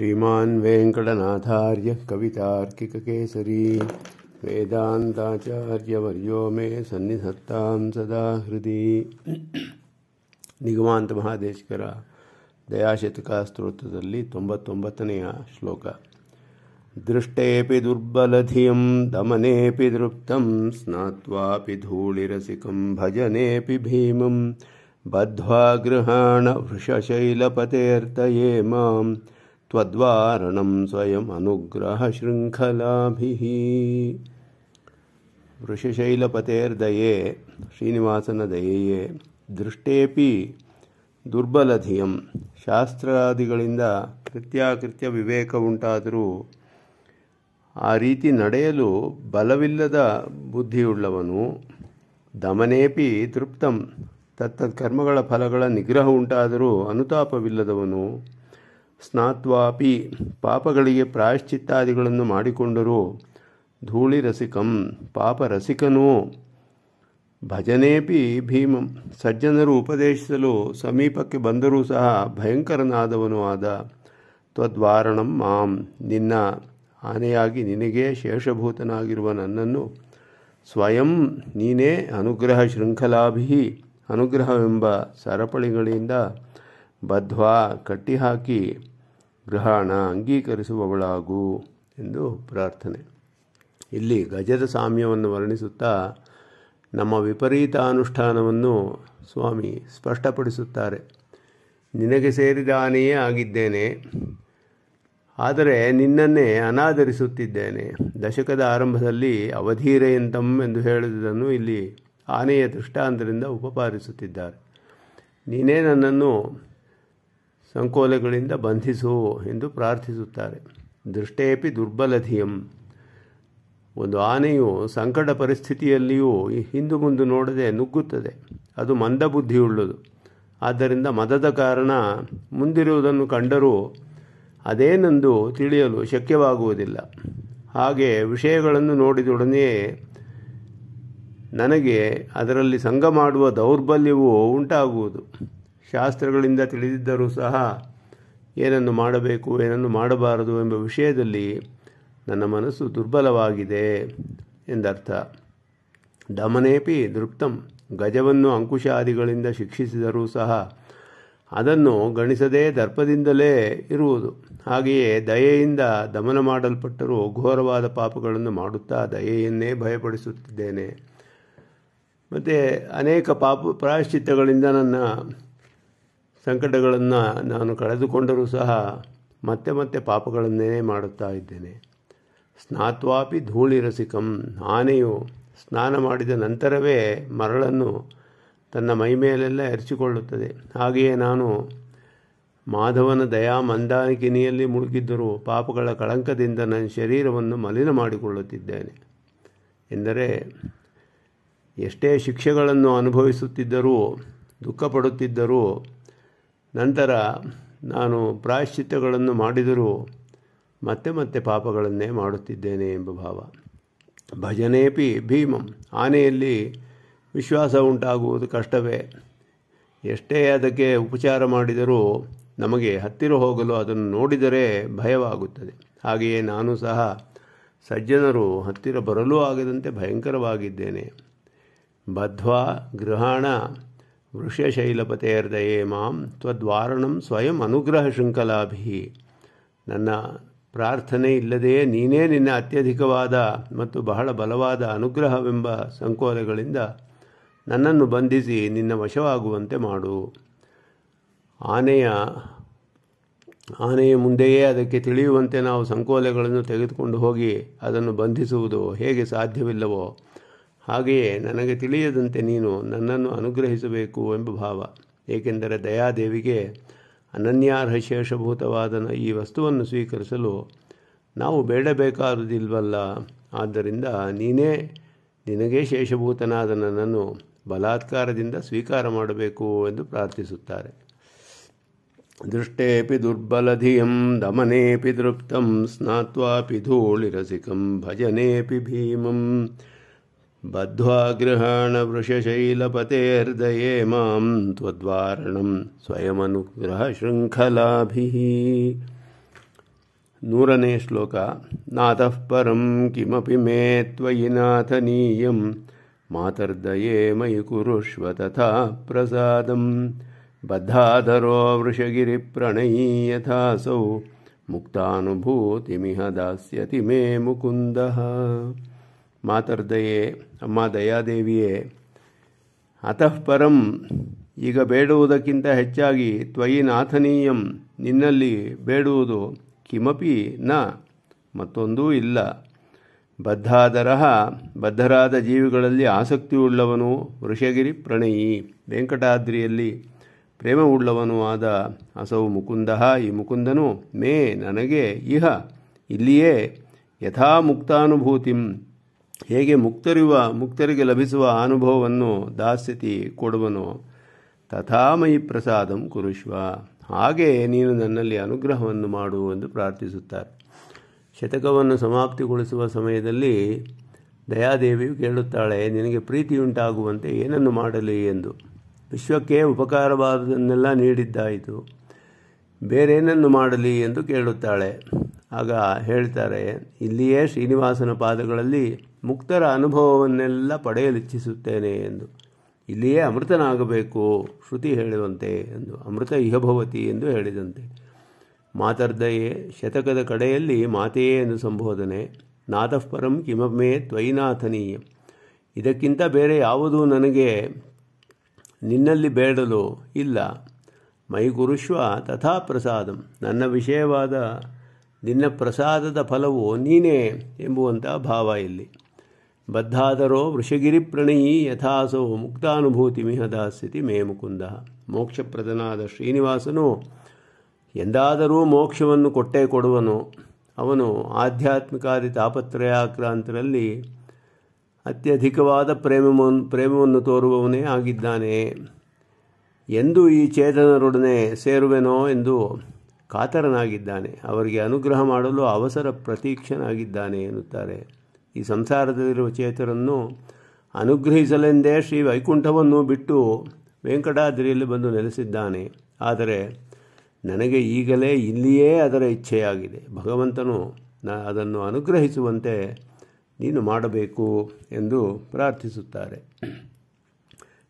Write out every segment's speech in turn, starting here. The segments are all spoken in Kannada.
श्रीमान् वेङ्कटनाथार्य कवितार्किककेसरी वेदान्ताचार्यवर्यो मे सन्निधत्तां सदा हृदि ನಿಗಮಾಂತ ಮಹಾದೇಶಕರ ದಯಾಶತಕ ಸ್ತೋತ್ರದಲ್ಲಿ ತೊಂಬತ್ತೊಂಬತ್ತನೆಯ ಶ್ಲೋಕ ದೃಷ್ಟೇಪಿ ದುರ್ಬಲಧಿಯಂ ದಮನೇಪಿ ದೃಪ್ತಂ ಸ್ನಾತ್ವಾಪಿ ಧೂಳಿರಸಿಕಂ ಭಜನೇಪಿ ಭೀಮಂ ಬದ್ಧ್ವಾ ಗೃಹಾಣ ವೃಷಶೈಲಪತೇರ್ತಯೇ ಮಾಂ ತ್ವದ್ವಾರಣಂ ಸ್ವಯಂ ಅನುಗ್ರಹ ಶೃಂಖಲಾಭಿಃ ವೃಷಶೈಲಪತೇರ್ದಯೇ ಶ್ರೀನಿವಾಸನ ದಯೆಯೇ ದೃಷ್ಟೇಪಿ ದುರ್ಬಲಧಿಯಂ ಶಾಸ್ತ್ರಾದಿಗಳಿಂದ ಕೃತ್ಯಾಕೃತ್ಯ ವಿವೇಕ ಉಂಟಾದರೂ ಆ ರೀತಿ ನಡೆಯಲು ಬಲವಿಲ್ಲದ ಬುದ್ಧಿಯುಳ್ಳವನು ದಮನೇಪಿ ತೃಪ್ತಂ. ತತ್ತದ ಕರ್ಮಗಳ ಫಲಗಳ ನಿಗ್ರಹ ಉಂಟಾದರೂ ಅನುತಾಪವಿಲ್ಲದವನು ಸ್ನಾತ್ವಾಪಿ ಪಾಪಗಳಿಗೆ ಪ್ರಾಯಶ್ಚಿತ್ತಾದಿಗಳನ್ನು ಮಾಡಿಕೊಂಡರೂ. ಧೂಳಿರಸಿಕಂ ಪಾಪರಸಿಕನೂ. ಭಜನೇಪಿ ಭೀಮಂ ಸಜ್ಜನರು ಉಪದೇಶಿಸಲು ಸಮೀಪಕ್ಕೆ ಬಂದರೂ ಸಹ ಭಯಂಕರನಾದವನು ಆದ. ತ್ವದ್ವಾರಣಂ ಮಾಂ. ನಿನ್ನ ಆನೆಯಾಗಿ ನಿನಗೇ ಶೇಷಭೂತನಾಗಿರುವ ನನ್ನನ್ನು ಸ್ವಯಂ ನೀನೇ ಅನುಗ್ರಹ ಶೃಂಖಲಾಭಿ ಅನುಗ್ರಹವೆಂಬ ಸರಪಳಿಗಳಿಂದ ಬದ್ಧ್ವಾ ಕಟ್ಟಿಹಾಕಿ ಗೃಹಾಣ ಅಂಗೀಕರಿಸುವವಳಾಗು ಎಂದು ಪ್ರಾರ್ಥನೆ. ಇಲ್ಲಿ ಗಜದ ಸಾಮ್ಯವನ್ನು ವರ್ಣಿಸುತ್ತಾ ನಮ್ಮ ವಿಪರೀತ ಅನುಷ್ಠಾನವನ್ನು ಸ್ವಾಮಿ ಸ್ಪಷ್ಟಪಡಿಸುತ್ತಾರೆ. ನಿನಗೆ ಸೇರಿದಾನೆಯೇ ಆಗಿದ್ದೇನೆ, ಆದರೆ ನಿನ್ನನ್ನೇ ಅನಾದರಿಸುತ್ತಿದ್ದೇನೆ. ದಶಕದ ಆರಂಭದಲ್ಲಿ ಅವಧೀರೆಯಂತಂ ಎಂದು ಹೇಳಿದುದನ್ನು ಇಲ್ಲಿ ಆನೆಯ ದೃಷ್ಟಾಂತದಿಂದ ಉಪಪಾದಿಸುತ್ತಿದ್ದಾರೆ. ನೀನೇ ನನ್ನನ್ನು ಸಂಕೋಲೆಗಳಿಂದ ಬಂಧಿಸು ಎಂದು ಪ್ರಾರ್ಥಿಸುತ್ತಾರೆ. ದೃಷ್ಟೇಪಿ ದುರ್ಬಲಧಿಯಂ. ಒಂದು ಆನೆಯು ಸಂಕಟ ಪರಿಸ್ಥಿತಿಯಲ್ಲಿಯೂ ಹಿಂದು ಮುಂದೆ ನೋಡದೆ ನುಗ್ಗುತ್ತದೆ. ಅದು ಮಂದಬುದ್ಧಿಯುಳ್ಳದು. ಆದ್ದರಿಂದ ಮದದ ಕಾರಣ ಮುಂದಿರುವುದನ್ನು ಕಂಡರೂ ಅದೇನೆಂದು ತಿಳಿಯಲು ಶಕ್ಯವಾಗುವುದಿಲ್ಲ. ಹಾಗೆ ವಿಷಯಗಳನ್ನು ನೋಡಿದೊಡನೆಯೇ ನನಗೆ ಅದರಲ್ಲಿ ಸಂಘ ಮಾಡುವ ದೌರ್ಬಲ್ಯವು ಉಂಟಾಗುವುದು. ಶಾಸ್ತ್ರಗಳಿಂದ ತಿಳಿದಿದ್ದರೂ ಸಹ ಏನನ್ನು ಮಾಡಬೇಕು, ಏನನ್ನು ಮಾಡಬಾರದು ಎಂಬ ವಿಷಯದಲ್ಲಿ ನನ್ನ ಮನಸ್ಸು ದುರ್ಬಲವಾಗಿದೆ ಎಂದರ್ಥ. ದಮನೇಪಿ ದೃಪ್ತಂ. ಗಜವನ್ನು ಅಂಕುಶಾದಿಗಳಿಂದ ಶಿಕ್ಷಿಸಿದರೂ ಸಹ ಅದನ್ನು ಗಣಿಸದೇ ದರ್ಪದಿಂದಲೇ ಇರುವುದು. ಹಾಗೆಯೇ ದಯೆಯಿಂದ ದಮನ ಮಾಡಲ್ಪಟ್ಟರೂ ಘೋರವಾದ ಪಾಪಗಳನ್ನು ಮಾಡುತ್ತಾ ದಯೆಯನ್ನೇ ಭಯಪಡಿಸುತ್ತಿದ್ದೇನೆ. ಮತ್ತು ಅನೇಕ ಪಾಪ, ಪ್ರಾಯಶ್ಚಿತ್ತಗಳಿಂದ ನನ್ನ ಸಂಕಟಗಳನ್ನು ನಾನು ಕಳೆದುಕೊಂಡರೂ ಸಹ ಮತ್ತೆ ಮತ್ತೆ ಪಾಪಗಳನ್ನೇ ಮಾಡುತ್ತಾ ಇದ್ದೇನೆ. ಸ್ನಾತ್ವಾಪಿ ಧೂಳಿರಸಿಕಂ, ಆನೆಯು ಸ್ನಾನ ಮಾಡಿದ ನಂತರವೇ ಮರಳನ್ನು ತನ್ನ ಮೈಮೇಲೆಲ್ಲ ಎರಚಿಕೊಳ್ಳುತ್ತದೆ. ಹಾಗೆಯೇ ನಾನು ಮಾಧವನ ದಯಾ ಮಂದಾನಿಕಿನಿಯಲ್ಲಿ ಮುಳುಗಿದ್ದರೂ ಪಾಪಗಳ ಕಳಂಕದಿಂದ ನನ್ನ ಶರೀರವನ್ನು ಮಲಿನ ಮಾಡಿಕೊಳ್ಳುತ್ತಿದ್ದೇನೆ. ಎಂದರೆ ಎಷ್ಟೇ ಶಿಕ್ಷೆಗಳನ್ನು ಅನುಭವಿಸುತ್ತಿದ್ದರೂ, ದುಃಖಪಡುತ್ತಿದ್ದರೂ ನಂತರ ನಾನು ಪ್ರಾಯಶ್ಚಿತ್ತಗಳನ್ನು ಮಾಡಿದರೂ ಮತ್ತೆ ಮತ್ತೆ ಪಾಪಗಳನ್ನೇ ಮಾಡುತ್ತಿದ್ದೇನೆ ಎಂಬ ಭಾವ. ಭಜನೆಪಿ ಭೀಮಂ. ಆನೆಯಲ್ಲಿ ವಿಶ್ವಾಸ ಉಂಟಾಗುವುದು ಕಷ್ಟವೇ. ಎಷ್ಟೇ ಅದಕ್ಕೆ ಉಪಚಾರ ಮಾಡಿದರೂ ನಮಗೆ ಹತ್ತಿರ ಹೋಗಲು ಅದನ್ನು ನೋಡಿದರೆ ಭಯವಾಗುತ್ತದೆ. ಹಾಗೆಯೇ ನಾನು ಸಹ ಸಜ್ಜನರು ಹತ್ತಿರ ಬರಲೂ ಆಗದಂತೆ ಭಯಂಕರವಾಗಿದ್ದೇನೆ. ಬದ್ವಾ ಗೃಹಾಣ ವೃಷಶೈಲಪತೆಯರ್ದಯೇ ಮಾಂ ತ್ವದ್ವಾರಣಂ ಸ್ವಯಂ ಅನುಗ್ರಹ ಶೃಂಖಲಾಭಿ ನನ್ನ ಪ್ರಾರ್ಥನೆ ಇಲ್ಲದೆಯೇ ನೀನೇ ನಿನ್ನ ಅತ್ಯಧಿಕವಾದ ಮತ್ತು ಬಹಳ ಬಲವಾದ ಅನುಗ್ರಹವೆಂಬ ಸಂಕೋಲೆಗಳಿಂದ ನನ್ನನ್ನು ಬಂಧಿಸಿ ನಿನ್ನ ವಶವಾಗುವಂತೆ ಮಾಡು. ಆನೆಯ ಆನೆಯ ಮುಂದೆಯೇ ಅದಕ್ಕೆ ತಿಳಿಯುವಂತೆ ನಾವು ಸಂಕೋಲೆಗಳನ್ನು ತೆಗೆದುಕೊಂಡು ಹೋಗಿ ಅದನ್ನು ಬಂಧಿಸುವುದು ಹೇಗೆ ಸಾಧ್ಯವಿಲ್ಲವೋ ಹಾಗೆಯೇ ನನಗೆ ತಿಳಿಯದಂತೆ ನೀನು ನನ್ನನ್ನು ಅನುಗ್ರಹಿಸಬೇಕು ಎಂಬ ಭಾವ. ಏಕೆಂದರೆ ದಯಾದೇವಿಗೆ ಅನನ್ಯಾರ್ಹ ಶೇಷಭೂತವಾದ ಈ ವಸ್ತುವನ್ನು ಸ್ವೀಕರಿಸಲು ನಾವು ಬೇಡಬೇಕಾದುದಿಲ್ವಲ್ಲ. ಆದ್ದರಿಂದ ನೀನೇ ನಿನಗೇ ಶೇಷಭೂತನಾದ ನನ್ನನ್ನು ಬಲಾತ್ಕಾರದಿಂದ ಸ್ವೀಕಾರ ಮಾಡಬೇಕು ಎಂದು ಪ್ರಾರ್ಥಿಸುತ್ತಾರೆ. ದೃಷ್ಟೇಪಿ ದುರ್ಬಲಧಿಯಂ, ದಮನೇಪಿ ದೃಪ್ತಂ, ಸ್ನಾತ್ವಾಪಿ ಧೂಳಿರಸಿಕಂ, ಭಜನೇಪಿ ಭೀಮಂ. बद्ध्वा गृहाणवृषशैलपतेर्दये मां त्वद्वारणं स्वयमनुग्रहशृङ्खलाभिः। नूरने श्लोका नातः परं किमपि मे त्वयि नाथनीयं मातर्दये मयि कुरुष्व तथा प्रसादं। बद्धाधरो वृषगिरिप्रणयी यथासौ मुक्तानुभूतिमिह दास्यति मे मुकुन्दः। ಮಾತರ್ದಯೇ, ಅಮ್ಮ ದಯಾದೇವಿಯೇ, ಅತಃ ಪರಂ, ಈಗ ಬೇಡುವುದಕ್ಕಿಂತ ಹೆಚ್ಚಾಗಿ ತ್ವಯಿ ನಾಥನೀಯಂ, ನಿನ್ನಲ್ಲಿ ಬೇಡುವುದು ಕಿಮಪಿ ನ, ಮತ್ತೊಂದೂ ಇಲ್ಲ. ಬದ್ಧಾದರಹ ಬದ್ಧರಾದ ಜೀವಿಗಳಲ್ಲಿ ಆಸಕ್ತಿಯುಳ್ಳವನು ವೃಷಗಿರಿ ಪ್ರಣಯಿ, ವೆಂಕಟಾದ್ರಿಯಲ್ಲಿ ಪ್ರೇಮವುಳ್ಳವನೂ ಆದ ಅಸೌ ಮುಕುಂದ, ಈ ಮುಕುಂದನು ಮೇ ನನಗೆ ಇಹ, ಇಲ್ಲಿಯೇ ಯಥಾ ಮುಕ್ತಾನುಭೂತಿಂ ಹೇಗೆ ಮುಕ್ತರಿವ, ಮುಕ್ತರಿಗೆ ಲಭಿಸುವ ಅನುಭವವನ್ನು ದಾಸ್ಯತಿ ಕೊಡುವನು, ತಥಾಮಯಿ ಪ್ರಸಾದಂ ಕುರುಶ್ವ ಹಾಗೆ ನೀನು ನನ್ನಲ್ಲಿ ಅನುಗ್ರಹವನ್ನು ಮಾಡು ಎಂದು ಪ್ರಾರ್ಥಿಸುತ್ತಾರೆ. ಶತಕವನ್ನು ಸಮಾಪ್ತಿಗೊಳಿಸುವ ಸಮಯದಲ್ಲಿ ದಯಾದೇವಿಯು ಕೇಳುತ್ತಾಳೆ, ನಿನಗೆ ಪ್ರೀತಿಯುಂಟಾಗುವಂತೆ ಏನನ್ನು ಮಾಡಲಿ ಎಂದು. ವಿಶ್ವಕ್ಕೆ ಉಪಕಾರವಾದದನ್ನೆಲ್ಲ ನೀಡಿದ್ದಾಯಿತು, ಬೇರೇನನ್ನು ಮಾಡಲಿ ಎಂದು ಕೇಳುತ್ತಾಳೆ. ಆಗ ಹೇಳ್ತಾರೆ, ಇಲ್ಲಿಯೇ ಶ್ರೀನಿವಾಸನ ಪಾದಗಳಲ್ಲಿ ಮುಕ್ತರ ಅನುಭವವನ್ನೆಲ್ಲ ಪಡೆಯಲಿಚ್ಛಿಸುತ್ತೇನೆ ಎಂದು. ಇಲ್ಲಿಯೇ ಅಮೃತನಾಗಬೇಕು, ಶ್ರುತಿ ಹೇಳುವಂತೆ ಎಂದು, ಅಮೃತ ಇಹಭವತಿ ಎಂದು ಹೇಳಿದಂತೆ. ಮಾತರ್ದಯೇ, ಶತಕದ ಕಡೆಯಲ್ಲಿ ಮಾತೆಯೇ ಎಂದು ಸಂಬೋಧನೆ ನಾಥಃಪರಂ ಕಿಮಮೇ ತ್ವಯಿನಾಥನೀಯ. ಇದಕ್ಕಿಂತ ಬೇರೆ ಯಾವುದೂ ನನಗೆ ನಿನ್ನಲ್ಲಿ ಬೇಡಲು ಇಲ್ಲ. ಮೈ ಗುರುಶ್ವ ತಥಾ ಪ್ರಸಾದಂ. ನನ್ನ ವಿಷಯವಾದ ನಿನ್ನ ಪ್ರಸಾದದ ಫಲವು ನೀನೇ ಎಂಬುವಂಥ ಭಾವ ಇಲ್ಲಿ. ಬದ್ಧಾದರೋ ವೃಷಗಿರಿ ಪ್ರಣಯಿ ಯಥಾಸೋ ಮುಕ್ತಾನುಭೂತಿ ಮಿಹ ದಾಸ್ಯತಿ ಮೇ ಮುಕುಂದ. ಮೋಕ್ಷಪ್ರದನಾದ ಶ್ರೀನಿವಾಸನು ಎಂದಾದರೂ ಮೋಕ್ಷವನ್ನು ಕೊಟ್ಟೇ ಕೊಡುವನು. ಅವನು ಆಧ್ಯಾತ್ಮಿಕಾದಿ ತಾಪತ್ರಯಾಕ್ರಾಂತರಲ್ಲಿ ಅತ್ಯಧಿಕವಾದ ಪ್ರೇಮವನ್ನು ಪ್ರೇಮವನ್ನು ತೋರುವವನೇ ಆಗಿದ್ದಾನೆ. ಎಂದು ಈ ಚೇತನರೊಡನೆ ಸೇರುವೆನೋ ಎಂದು ಕಾತರನಾಗಿದ್ದಾನೆ. ಅವರಿಗೆ ಅನುಗ್ರಹ ಮಾಡಲು ಅವಸರ ಪ್ರತೀಕ್ಷನಾಗಿದ್ದಾನೆ ಎನ್ನುತ್ತಾರೆ. ಈ ಸಂಸಾರದಲ್ಲಿರುವ ಚೇತರನ್ನು ಅನುಗ್ರಹಿಸಲೆಂದೇ ಶ್ರೀ ವೈಕುಂಠವನ್ನು ಬಿಟ್ಟು ವೆಂಕಟಾದ್ರಿಯಲ್ಲಿ ಬಂದು ನೆಲೆಸಿದ್ದಾನೆ. ಆದರೆ ನನಗೆ ಈಗಲೇ ಇಲ್ಲಿಯೇ ಅದರ ಇಚ್ಛೆಯಾಗಿದೆ. ಭಗವಂತನು ನ ಅದನ್ನು ಅನುಗ್ರಹಿಸುವಂತೆ ನೀನು ಮಾಡಬೇಕು ಎಂದು ಪ್ರಾರ್ಥಿಸುತ್ತಾರೆ.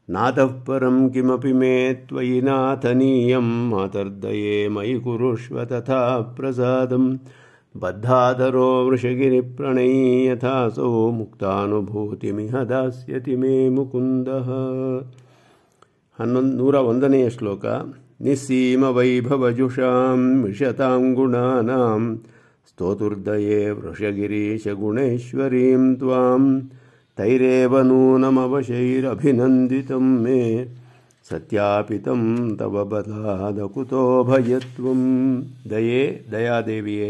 ನಾತಃ ಪರಂ ಮೇ ತ್ವಯಿ ನಾಥನೀಯಂ ಮಾತರ್ದಯೇ ಮಯಿ ಕುರುಷ್ವ ತಥಾ ಪ್ರಸಾದಂ. ಬದ್ಧಾದರೋ ವೃಷಗಿರಿ ಪ್ರಣಯೀ ಯಥಾಸೋ ಮುಕ್ತಾನುಭೂತಿಮಿಹ ದಾಸ್ಯತಿ ಮೇ ಮುಕುಂದ ಹನ್ನೊಂದು ನೂರ ಒಂದನೆಯ ಶ್ಲೋಕ ನಿಸ್ಸೀಮ ವೈಭವಜುಷಾಂ ವಿಶತಾಂ ಗುಣಾನಾಂ ಸ್ತೋತುರ್ದಯೇ ವೃಷಗಿರೀಶ ಗುಣೇಶ್ವರೀಂ ತ್ವಾಂ ತೈರೇವ ನೂನಮವಶೈರಭಿನಂದಿತಂ ಮೇ ಸತ್ಯಾಪಿತಂ ತವ ಬಲಾದ ಕುತೋ ಭಯತ್ವಂ ದಯೇ ದಯಾದೇವಿಯೇ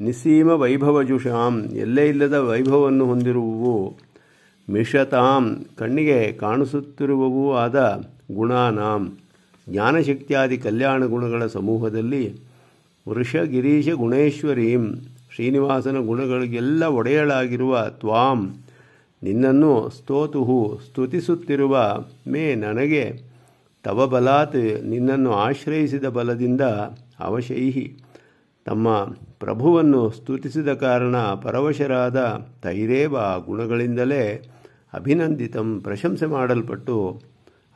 ನಿಸ್ಸೀಮ ವೈಭವಜುಷಾಂ, ಎಲ್ಲೇ ಇಲ್ಲದ ವೈಭವವನ್ನು ಹೊಂದಿರುವವು ಮಿಷತಾಂ, ಕಣ್ಣಿಗೆ ಕಾಣಿಸುತ್ತಿರುವವೂ ಆದ ಗುಣಾನಾಂ. ಜ್ಞಾನಶಕ್ತಿಯಾದಿ ಕಲ್ಯಾಣ ಗುಣಗಳ ಸಮೂಹದಲ್ಲಿ ವೃಷಗಿರೀಶ ಗುಣೇಶ್ವರೀಂ, ಶ್ರೀನಿವಾಸನ ಗುಣಗಳಿಗೆಲ್ಲ ಒಡೆಯಳಾಗಿರುವ ತ್ವಾಂ, ನಿನ್ನನ್ನು ಸ್ತೋತುಹು ಸ್ತುತಿಸುತ್ತಿರುವ ಮೇ ನನಗೆ ತವ ಬಲಾತ್ ನಿನ್ನನ್ನು ಆಶ್ರಯಿಸಿದ ಬಲದಿಂದ ಅವಶೈಹಿ. ತಮ್ಮ ಪ್ರಭುವನ್ನು ಸ್ತುತಿಸಿದ ಕಾರಣ ಪರವಶರಾದ ತೈರೇವ ಗುಣಗಳಿಂದಲೇ ಅಭಿನಂದಿತಂ ಪ್ರಶಂಸೆ ಮಾಡಲ್ಪಟ್ಟು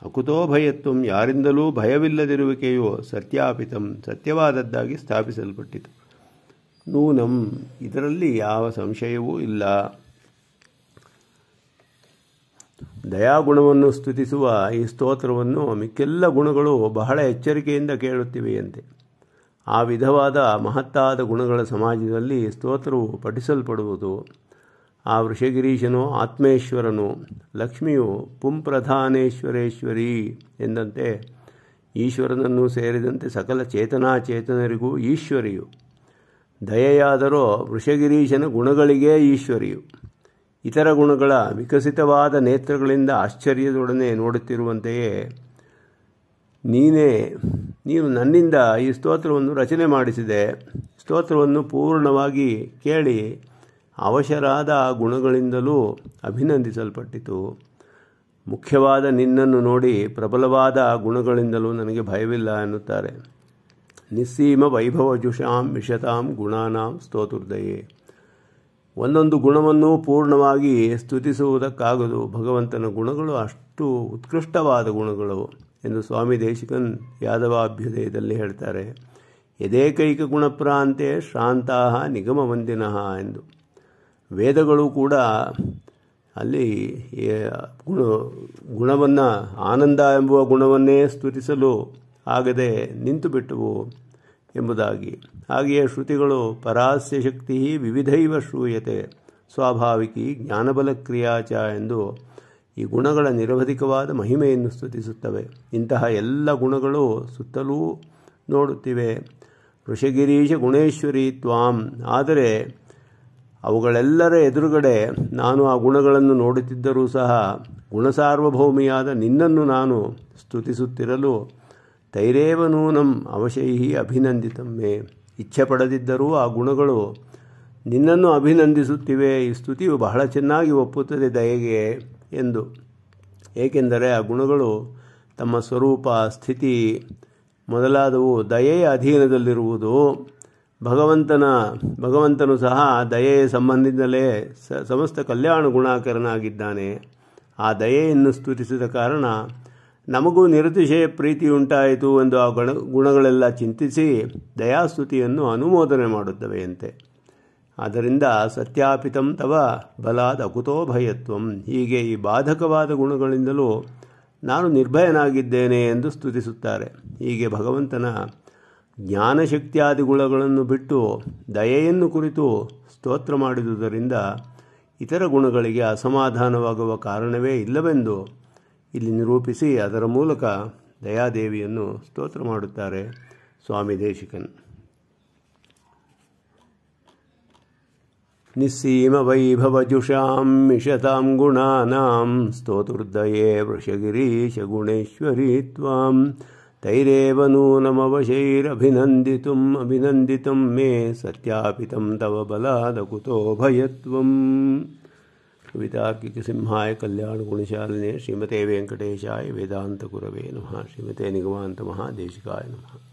ಅಕುತೋ ಭಯತ್ವಂ ಯಾರಿಂದಲೂ ಭಯವಿಲ್ಲದಿರುವಿಕೆಯು ಸತ್ಯಾಪಿತಂ ಸತ್ಯವಾದದ್ದಾಗಿ ಸ್ಥಾಪಿಸಲ್ಪಟ್ಟಿತು. ನೂನಂ, ಇದರಲ್ಲಿ ಯಾವ ಸಂಶಯವೂ ಇಲ್ಲ. ದಯಾಗುಣವನ್ನು ಸ್ತುತಿಸುವ ಈ ಸ್ತೋತ್ರವನ್ನು ಮಿಕ್ಕೆಲ್ಲ ಗುಣಗಳು ಬಹಳ ಎಚ್ಚರಿಕೆಯಿಂದ ಕೇಳುತ್ತಿವೆಯಂತೆ. ಆ ವಿಧವಾದ ಮಹತ್ತಾದ ಗುಣಗಳ ಸಮಾಜದಲ್ಲಿ ಸ್ತೋತ್ರವು ಪಠಿಸಲ್ಪಡುವುದು. ಆ ವೃಷಗಿರೀಶನು, ಆತ್ಮೇಶ್ವರನು, ಲಕ್ಷ್ಮಿಯು ಪುಂಪ್ರಧಾನೇಶ್ವರೇಶ್ವರಿ ಎಂದಂತೆ ಈಶ್ವರನನ್ನು ಸೇರಿದಂತೆ ಸಕಲ ಚೇತನಾಚೇತನರಿಗೂ ಈಶ್ವರಿಯು. ದಯೆಯಾದರೂ ವೃಷಗಿರೀಶನ ಗುಣಗಳಿಗೇ ಈಶ್ವರಿಯು. ಇತರ ಗುಣಗಳ ವಿಕಸಿತವಾದ ನೇತ್ರಗಳಿಂದ ಆಶ್ಚರ್ಯದೊಡನೆ ನೋಡುತ್ತಿರುವಂತೆಯೇ ನೀನೇ ನೀನು ನನ್ನಿಂದ ಈ ಸ್ತೋತ್ರವನ್ನು ರಚನೆ ಮಾಡಿಸಿದೆ. ಸ್ತೋತ್ರವನ್ನು ಪೂರ್ಣವಾಗಿ ಕೇಳಿ ಅವಶರಾದ ಆ ಗುಣಗಳಿಂದಲೂ ಅಭಿನಂದಿಸಲ್ಪಟ್ಟಿತು. ಮುಖ್ಯವಾದ ನಿನ್ನನ್ನು ನೋಡಿ ಪ್ರಬಲವಾದ ಆ ಗುಣಗಳಿಂದಲೂ ನನಗೆ ಭಯವಿಲ್ಲ ಎನ್ನುತ್ತಾರೆ. ನಿಸ್ಸೀಮ ವೈಭವಜುಷಾಂ ವಿಷತಾಂ ಗುಣಾನಾಂ ಸ್ತೋತುರ್ದಯೇ ಒಂದೊಂದು ಗುಣವನ್ನು ಪೂರ್ಣವಾಗಿ ಸ್ತುತಿಸುವುದಕ್ಕಾಗದು. ಭಗವಂತನ ಗುಣಗಳು ಅಷ್ಟು ಉತ್ಕೃಷ್ಟವಾದ ಗುಣಗಳು. ಎಂದು ಸ್ವಾಮಿ ದೇಶಿಕನ್ ಯಾದವಾಭ್ಯುದಯದಲ್ಲಿ ಹೇಳ್ತಾರೆ. ಎದೇಕೈಕ ಗುಣಪ್ರಾಂತೆ ಶ್ರಾಂತಾಹ ನಿಗಮವಂದಿನಃ ಎಂದು. ವೇದಗಳು ಕೂಡ ಅಲ್ಲಿ ಗುಣ, ಗುಣವನ್ನು, ಆನಂದ ಎಂಬುವ ಗುಣವನ್ನೇ ಸ್ತುತಿಸಲು ಆಗದೆ ನಿಂತು ಬಿಟ್ಟವು ಎಂಬುದಾಗಿ. ಹಾಗೆಯೇ ಶ್ರುತಿಗಳು ಪರಾಸ್ಯ ಶಕ್ತಿ ವಿವಿಧೈವ ಶ್ರೂಯತೆ, ಸ್ವಾಭಾವಿಕಿ ಜ್ಞಾನಬಲ ಕ್ರಿಯಾಚ ಎಂದು ಈ ಗುಣಗಳ ನಿರವಧಿಕವಾದ ಮಹಿಮೆಯನ್ನು ಸ್ತುತಿಸುತ್ತವೆ. ಇಂತಹ ಎಲ್ಲ ಗುಣಗಳು ಸುತ್ತಲೂ ನೋಡುತ್ತಿವೆ. ಋಷಗಿರೀಶ ಗುಣೇಶ್ವರಿ ತ್ವಾಂ. ಆದರೆ ಅವುಗಳೆಲ್ಲರ ಎದುರುಗಡೆ ನಾನು ಆ ಗುಣಗಳನ್ನು ನೋಡುತ್ತಿದ್ದರೂ ಸಹ ಗುಣಸಾರ್ವಭೌಮಿಯಾದ ನಿನ್ನನ್ನು ನಾನು ಸ್ತುತಿಸುತ್ತಿರಲು ತೈರೇವ ನೂನಂ ಅವಶೈಹಿ ಅಭಿನಂದಿತಮ್ಮೆ ಇಚ್ಛೆ ಪಡೆದಿದ್ದರೂ ಆ ಗುಣಗಳು ನಿನ್ನನ್ನು ಅಭಿನಂದಿಸುತ್ತಿವೆ. ಈ ಸ್ತುತಿಯು ಬಹಳ ಚೆನ್ನಾಗಿ ಒಪ್ಪುತ್ತದೆ ದಯೆಗೆ. ಎಂದು. ಏಕೆಂದರೆ ಆ ಗುಣಗಳು ತಮ್ಮ ಸ್ವರೂಪ, ಸ್ಥಿತಿ ಮೊದಲಾದವು ದಯೆಯ ಅಧೀನದಲ್ಲಿರುವುದು. ಭಗವಂತನ, ಭಗವಂತನು ಸಹ ದಯೆಯ ಸಂಬಂಧದಿಂದಲೇ ಸ, ಸಮಸ್ತ ಕಲ್ಯಾಣ ಗುಣಾಕರನಾಗಿದ್ದಾನೆ. ಆ ದಯೆಯನ್ನು ಸ್ತುತಿಸಿದ ಕಾರಣ ನಮಗೂ ನಿರತಿಶಯ ಪ್ರೀತಿಯುಂಟಾಯಿತು ಎಂದು ಆ ಗುಣ, ಗುಣಗಳೆಲ್ಲ ಚಿಂತಿಸಿ ದಯಾಸ್ತುತಿಯನ್ನು ಅನುಮೋದನೆ ಮಾಡುತ್ತವೆಯಂತೆ. ಆದ್ದರಿಂದ ಸತ್ಯಾಪಿತಂ ತವ ಬಲಾದ ಅಕುತೋ ಹೀಗೆ ಈ ಬಾಧಕವಾದ ಗುಣಗಳಿಂದಲೂ ನಾನು ನಿರ್ಭಯನಾಗಿದ್ದೇನೆ ಎಂದು ಸ್ತುತಿಸುತ್ತಾರೆ. ಹೀಗೆ ಭಗವಂತನ ಜ್ಞಾನಶಕ್ತಿಯಾದಿ ಗುಣಗಳನ್ನು ಬಿಟ್ಟು ದಯೆಯನ್ನು ಕುರಿತು ಸ್ತೋತ್ರ ಮಾಡಿದುದರಿಂದ ಇತರ ಗುಣಗಳಿಗೆ ಅಸಮಾಧಾನವಾಗುವ ಕಾರಣವೇ ಇಲ್ಲವೆಂದು ಇಲ್ಲಿ ನಿರೂಪಿಸಿ ಅದರ ಮೂಲಕ ದಯಾದೇವಿಯನ್ನು ಸ್ತೋತ್ರ ಮಾಡುತ್ತಾರೆ ಸ್ವಾಮಿ ದೇಶಿಕನ್. निस्सीम वैभवजुषा गुणानां स्तोतुर्दये वृषगिरीशगुणेश्वरी त्वां तैरेव नूनमवशैरभिनन्दितुम् अभिनन्दितं मे सत्यापितं तव बलादकुतोभयत्वम् कविता किक सिंहाय कल्याण गुणशालिने श्रीमते वेंकटेशाय वेदांत नम। श्रीमते निगमांत महादेशिकाय नमः।